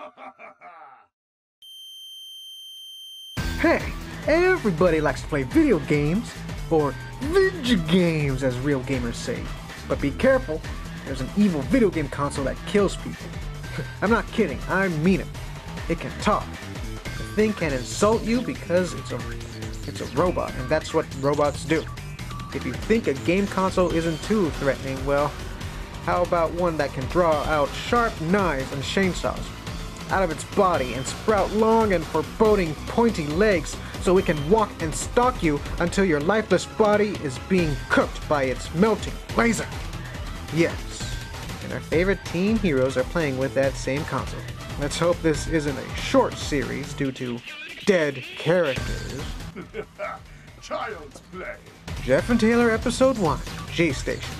Hey, everybody likes to play video games, or video games as real gamers say. But be careful, there's an evil video game console that kills people. I'm not kidding, I mean it. It can talk. The thing can insult you because it's a it's a robot, and that's what robots do. If you think a game console isn't too threatening, well, how about one that can draw out sharp knives and chainsaws out of its body and sprout long and foreboding pointy legs so it can walk and stalk you until your lifeless body is being cooked by its melting laser? Yes, and our favorite teen heroes are playing with that same console. Let's hope this isn't a short series due to dead characters. Child's play. Jeff and Taylor Episode 1, G Station.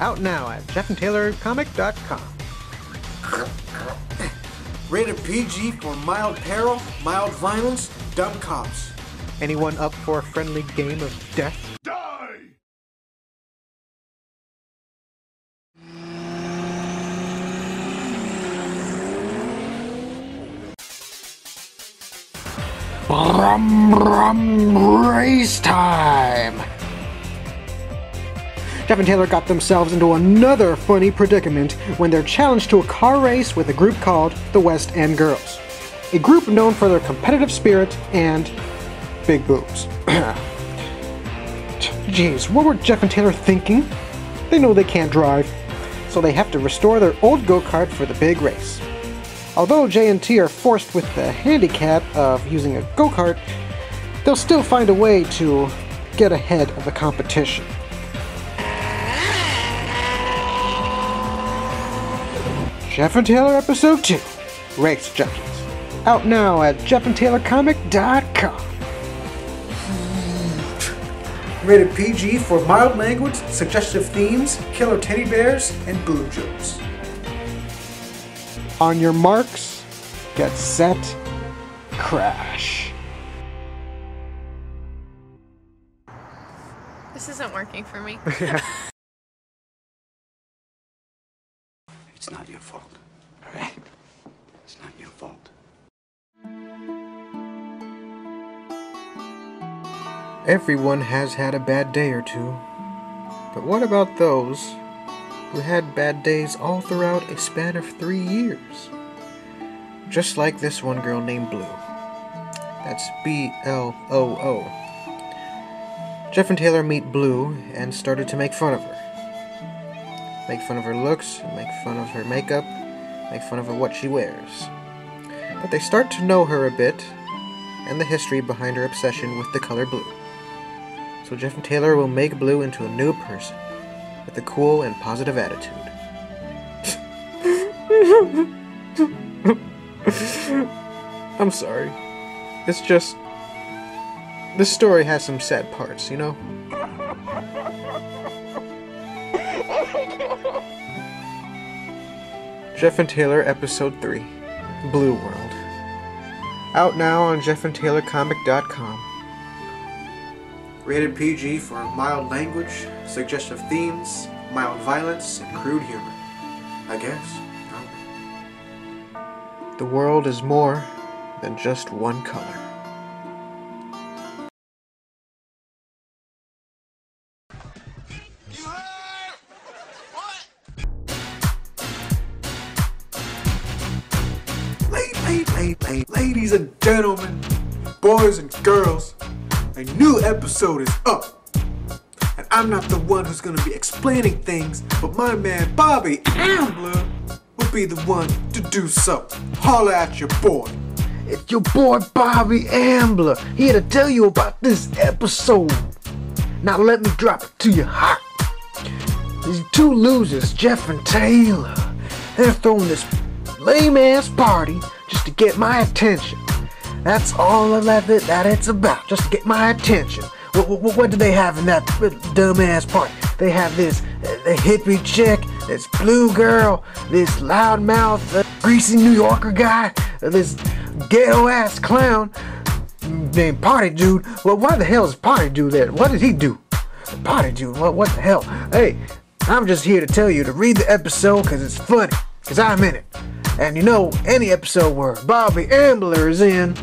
Out now at jeffandtaylorcomic.com. Rated PG for mild peril, mild violence, dumb cops. Anyone up for a friendly game of death? Die! Brum brum race time! Jeff and Taylor got themselves into another funny predicament when they're challenged to a car race with a group called the West End Girls. A group known for their competitive spirit and big boobs. Jeez, what were Jeff and Taylor thinking? They know they can't drive, so they have to restore their old go kart for the big race. Although J and T are forced with the handicap of using a go kart, they'll still find a way to get ahead of the competition. Jeff and Taylor Episode 2 Race Junkies. Out now at jeffandtaylorcomic.com. Rated PG for mild language, suggestive themes, killer teddy bears, and boob jokes. On your marks, get set, crash. This isn't working for me. It's not your fault. All right? It's not your fault. Everyone has had a bad day or two. But what about those who had bad days all throughout a span of three years? Just like this one girl named Blue. That's B L O O. Jeff and Taylor meet Blue and started to make fun of her. Make fun of her looks, make fun of her makeup, make fun of her what she wears. But they start to know her a bit and the history behind her obsession with the color blue. So Jeff and Taylor will make Blue into a new person with a cool and positive attitude. I'm sorry. It's just. This story has some sad parts, you know? Jeff and Taylor Episode 3 Blue World. Out now on jeffandtaylorcomic.com. Rated PG for mild language, suggestive themes, mild violence, and crude humor. I guess. I don't know. The world is more than just one color. Gentlemen, boys and girls, a new episode is up. And I'm not the one who's gonna be explaining things, but my man Bobby Ambler will be the one to do so. Holler at your boy. It's your boy Bobby Ambler here to tell you about this episode. Now let me drop it to you hot. These two losers, Jeff and Taylor, they're throwing this lame ass party just to get my attention. That's all of it that it's about, just get my attention. What, what, what do they have in that dumbass party? They have this uh, hippie chick, this blue girl, this loudmouth, uh, greasy New Yorker guy, uh, this ghetto ass clown named Party Dude. Well, why the hell is Party Dude there? What did he do? Party Dude, what, what the hell? Hey, I'm just here to tell you to read the episode because it's funny, because I'm in it. And you know, any episode where Bobby Ambler is in,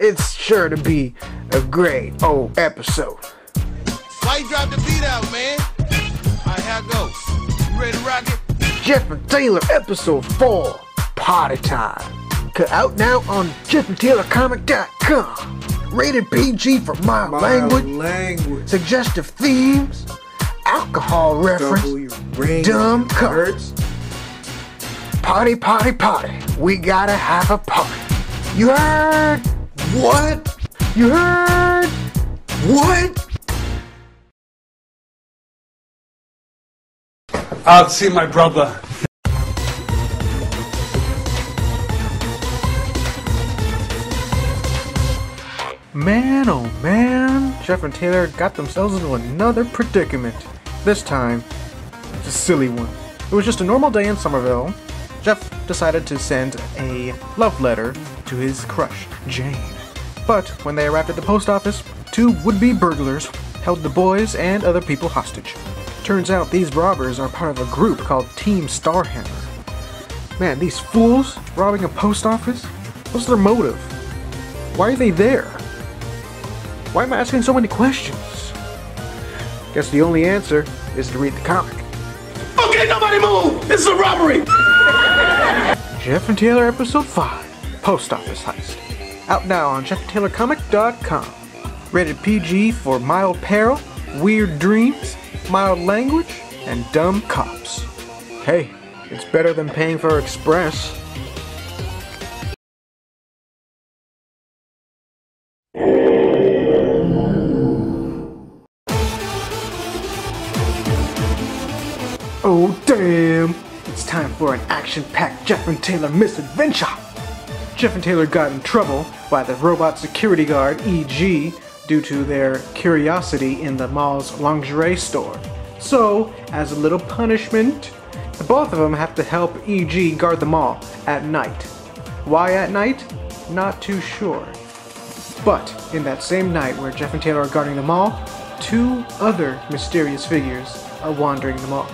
it's sure to be a great old episode. Why you drop the beat out, man? Alright, how it go? You ready to rock it? Jeff and Taylor episode 4, Party Time. Cut out now on jeffandtaylorcomic.com. Rated PG for mild, My language, language. suggestive themes, alcohol reference, dumb hurts. Party, party, party. We gotta have a party. You heard? What? You heard? What? I'll see my brother. Man, oh man, Jeff and Taylor got themselves into another predicament. This time, it's a silly one. It was just a normal day in Somerville. Jeff decided to send a love letter to his crush, Jane. But when they arrived at the post office, two would be burglars held the boys and other people hostage. Turns out these robbers are part of a group called Team Starhammer. Man, these fools robbing a post office? What's their motive? Why are they there? Why am I asking so many questions? Guess the only answer is to read the comic. Okay, nobody move! This is a robbery! Jeff and Taylor episode 5 Post Office Heist. Out now on jeffandtaylorcomic.com. Rated PG for mild peril, weird dreams, mild language, and dumb cops. Hey, it's better than paying for Express. Oh damn! It's time for an action-packed Jeff and Taylor misadventure! Jeff and Taylor got in trouble by the robot security guard, EG, due to their curiosity in the mall's lingerie store. So, as a little punishment, the both of them have to help EG guard the mall at night. Why at night? Not too sure. But in that same night where Jeff and Taylor are guarding the mall, two other mysterious figures are wandering the mall,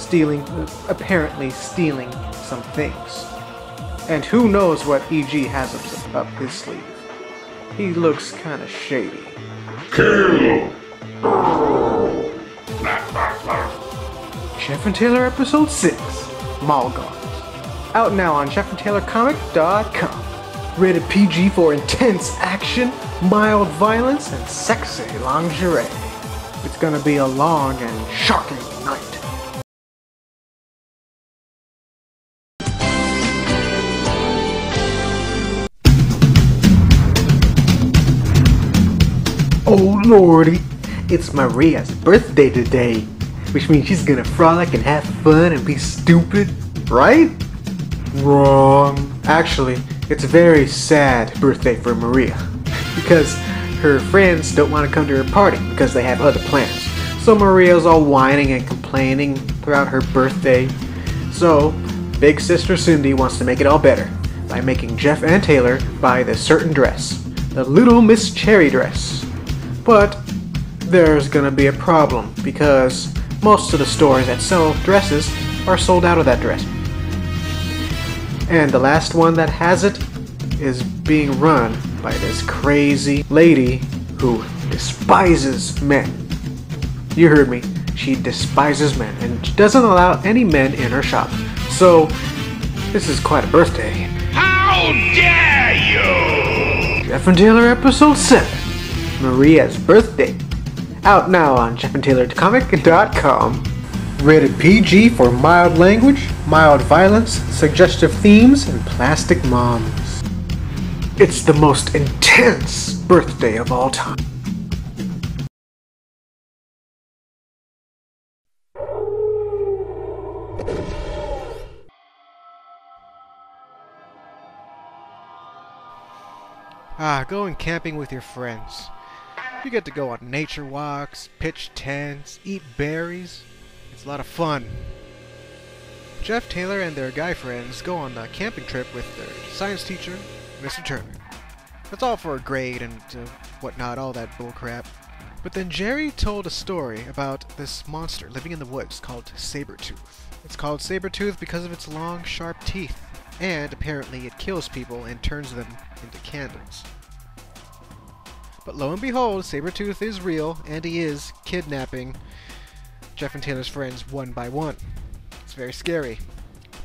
stealing, apparently stealing some things. And who knows what EG has up, up his sleeve. He looks kinda shady. Kill! Jeff and Taylor episode 6, Mall Out now on jeffandtaylorcomic.com. Rated PG for intense action, mild violence, and sexy lingerie. It's gonna be a long and shocking night. Oh lordy, it's Maria's birthday today, which means she's gonna frolic and have fun and be stupid, right? Wrong. Actually, it's a very sad birthday for Maria because her friends don't want to come to her party because they have other plans. So Maria's all whining and complaining throughout her birthday. So, big sister Cindy wants to make it all better by making Jeff and Taylor buy this certain dress, the Little Miss Cherry dress. But there's gonna be a problem because most of the stores that sell dresses are sold out of that dress. And the last one that has it is being run by this crazy lady who despises men. You heard me. She despises men and doesn't allow any men in her shop. So, this is quite a birthday. How dare you! Jeff and Taylor episode 7 Maria's birthday. Out now on jeffandtaylorcomic.com. Rated PG for mild language, mild violence, suggestive themes, and plastic moms. It's the most intense birthday of all time. Ah, going camping with your friends. You get to go on nature walks, pitch tents, eat berries. It's a lot of fun. Jeff Taylor and their guy friends go on a camping trip with their science teacher, Mr. Turner. That's all for a grade and uh, whatnot, all that bullcrap. But then Jerry told a story about this monster living in the woods called Sabretooth. It's called Sabretooth because of its long, sharp teeth. and apparently it kills people and turns them into candles. But lo and behold, Sabretooth is real, and he is kidnapping Jeff and Taylor's friends one by one. It's very scary.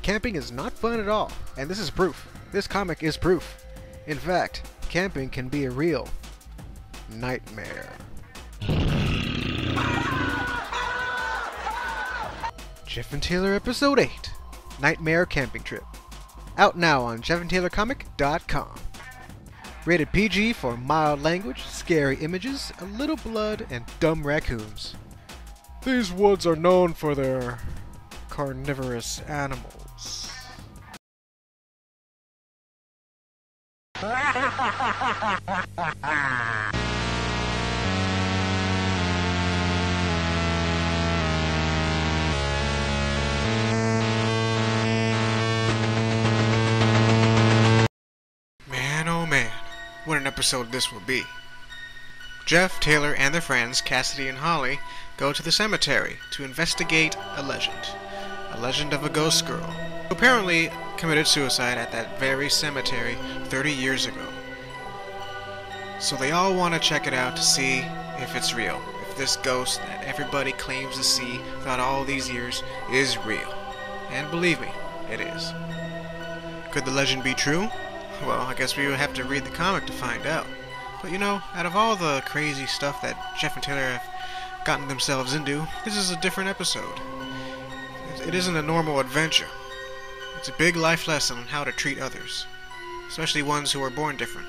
Camping is not fun at all, and this is proof. This comic is proof. In fact, camping can be a real nightmare. Jeff and Taylor Episode 8 Nightmare Camping Trip. Out now on jeffandtaylorcomic.com. Rated PG for mild language, scary images, a little blood, and dumb raccoons. These woods are known for their carnivorous animals. what an episode this will be. Jeff, Taylor, and their friends, Cassidy and Holly, go to the cemetery to investigate a legend. A legend of a ghost girl who apparently committed suicide at that very cemetery 30 years ago. So they all want to check it out to see if it's real. If this ghost that everybody claims to see throughout all these years is real. And believe me, it is. Could the legend be true? Well, I guess we would have to read the comic to find out. But you know, out of all the crazy stuff that Jeff and Taylor have gotten themselves into, this is a different episode. It isn't a normal adventure. It's a big life lesson on how to treat others, especially ones who are born different.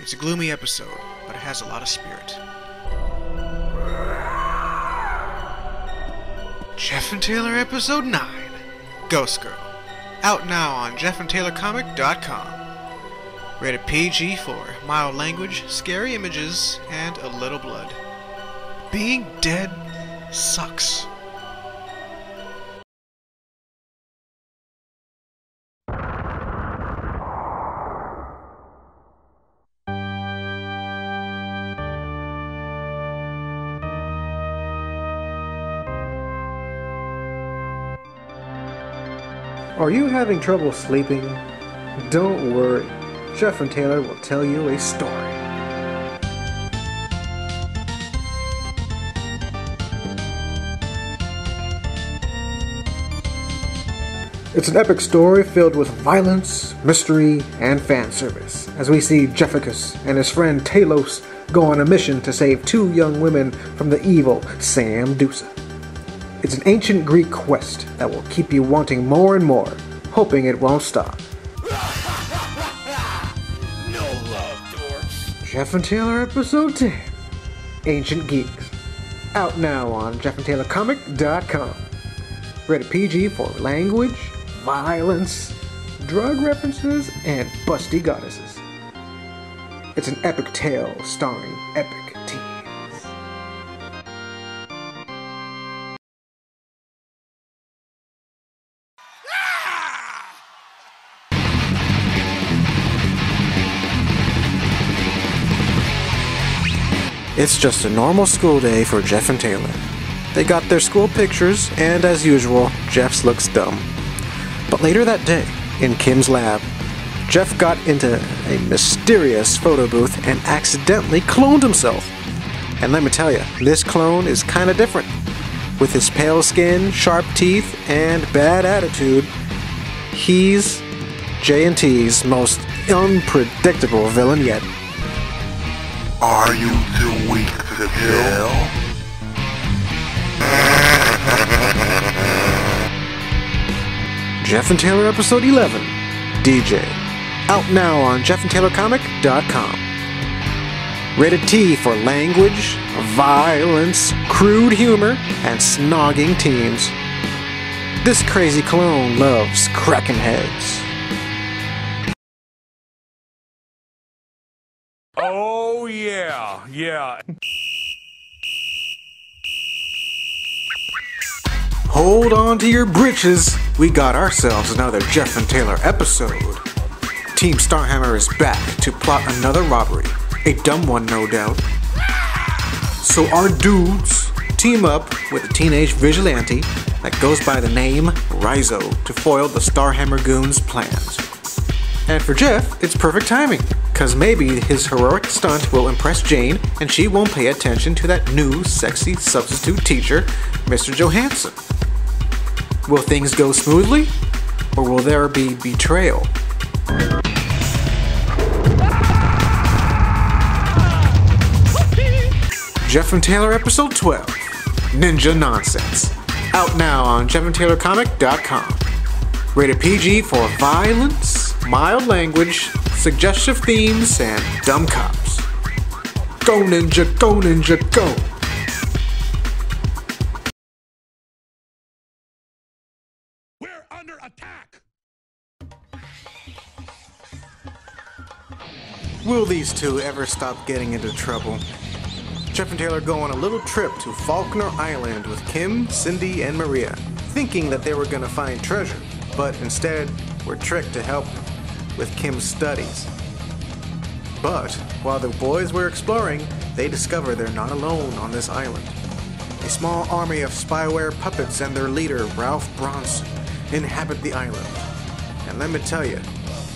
It's a gloomy episode, but it has a lot of spirit. Jeff and Taylor Episode 9 Ghost Girl. Out now on jeffandtaylorcomic.com. Rated PG for mild language, scary images, and a little blood. Being dead sucks. Are you having trouble sleeping? Don't worry. Jeff and Taylor will tell you a story. It's an epic story filled with violence, mystery, and fan service, as we see Jefficus and his friend Talos go on a mission to save two young women from the evil Sam Dusa. It's an ancient Greek quest that will keep you wanting more and more, hoping it won't stop. No love, dorks. Jeff and Taylor Episode 10 Ancient Geeks. Out now on jeffandtaylorcomic.com. Rated PG for language, violence, drug references, and busty goddesses. It's an epic tale starring epic It's just a normal school day for Jeff and Taylor. They got their school pictures, and as usual, Jeff's looks dumb. But later that day, in Kim's lab, Jeff got into a mysterious photo booth and accidentally cloned himself. And let me tell you, this clone is kinda different. With his pale skin, sharp teeth, and bad attitude, he's J&T's most unpredictable villain yet. Are you weak to kill? Jeff and Taylor episode 11 DJ. Out now on jeffandtaylorcomic.com. Rated T for language, violence, crude humor, and snogging teens. This crazy clone loves cracking heads. Oh, yeah, yeah. Hold on to your britches. We got ourselves another Jeff and Taylor episode. Team Starhammer is back to plot another robbery. A dumb one, no doubt. So our dudes team up with a teenage vigilante that goes by the name Rhizo to foil the Starhammer Goons' plans. And for Jeff, it's perfect timing, cause maybe his heroic stunt will impress Jane and she won't pay attention to that new sexy substitute teacher, Mr. Johansson. Will things go smoothly? Or will there be betrayal? Jeff and Taylor episode 12 Ninja Nonsense. Out now on jeffandtaylorcomic.com. Rated PG for violence, mild language, suggestive themes, and dumb cops. Go Ninja, go Ninja, go! Will these two ever stop getting into trouble? Jeff and Taylor go on a little trip to Faulkner Island with Kim, Cindy, and Maria, thinking that they were gonna find treasure, but instead were tricked to help with Kim's studies. But while the boys were exploring, they discover they're not alone on this island. A small army of spyware puppets and their leader, Ralph Bronson, inhabit the island. And let me tell you,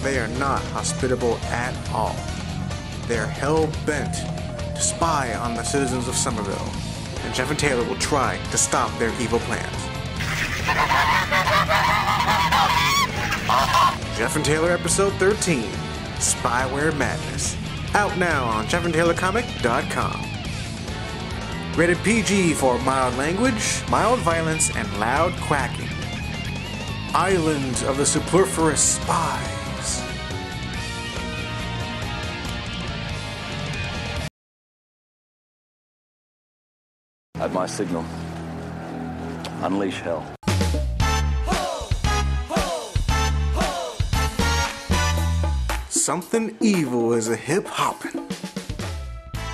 they are not hospitable at all. They're hell bent to spy on the citizens of Somerville, and Jeff and Taylor will try to stop their evil plans. Jeff and Taylor episode 13 Spyware Madness. Out now on jeffandtaylorcomic.com. Rated PG for mild language, mild violence, and loud quacking. Island of the Superfluous Spies. At my signal, unleash hell. Something evil is a hip hoppin'.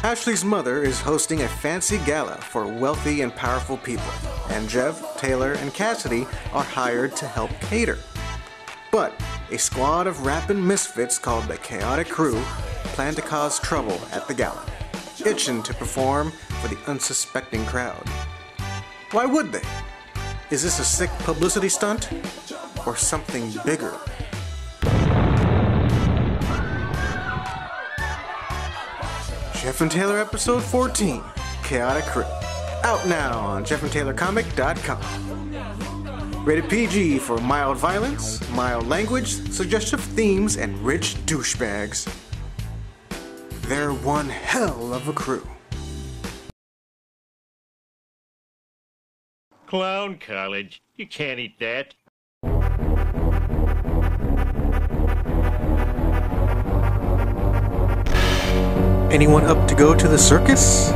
Ashley's mother is hosting a fancy gala for wealthy and powerful people, and Jeff, Taylor, and Cassidy are hired to help cater. But a squad of rapping misfits called the Chaotic Crew plan to cause trouble at the gala, itching to perform for the unsuspecting crowd. Why would they? Is this a sick publicity stunt? Or something bigger? Jeff and Taylor episode 14 Chaotic Crew. Out now on jeffandtaylorcomic.com. Rated PG for mild violence, mild language, suggestive themes, and rich douchebags. They're one hell of a crew. Clown college. You can't eat that. Anyone up to go to the circus?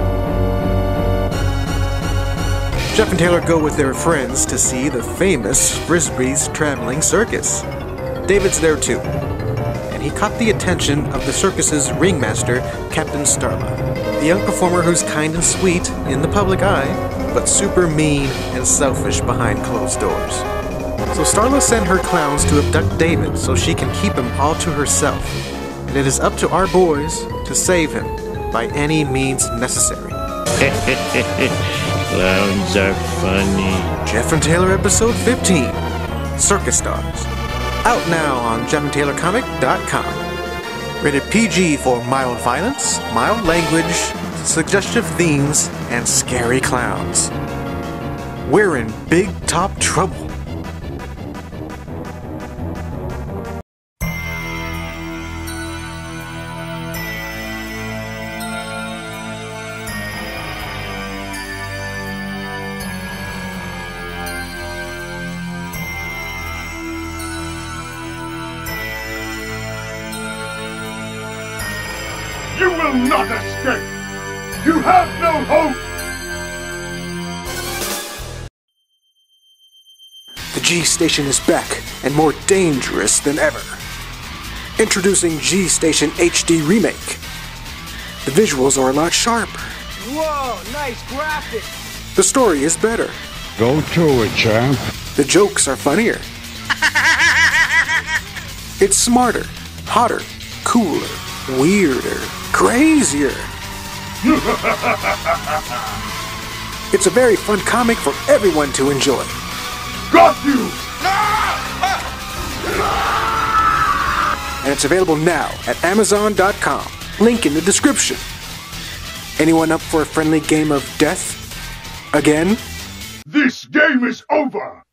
Jeff and Taylor go with their friends to see the famous Frisbee's Traveling Circus. David's there too, he caught the attention of the circus's ringmaster, Captain Starla, the young performer who's kind and sweet in the public eye, but super mean and selfish behind closed doors. So Starla sent her clowns to abduct David so she can keep him all to herself, and it is up to our boys to save him by any means necessary. Clowns are funny. Jeff and Taylor episode 15 Circus Stars. Out now on jeffandtaylorcomic.com. Rated PG for mild violence, mild language, suggestive themes, and scary clowns. We're in big top trouble. Not escape! You have no hope! The G Station is back and more dangerous than ever. Introducing G Station HD Remake. The visuals are a lot sharper. Whoa, nice graphics. The story is better. Go to it, champ. The jokes are funnier. It's smarter, hotter, cooler, weirder, crazier. it's a very fun comic for everyone to enjoy. got you! And it's available now at Amazon.com. Link in the description. Anyone up for a friendly game of death? Again? This game is over!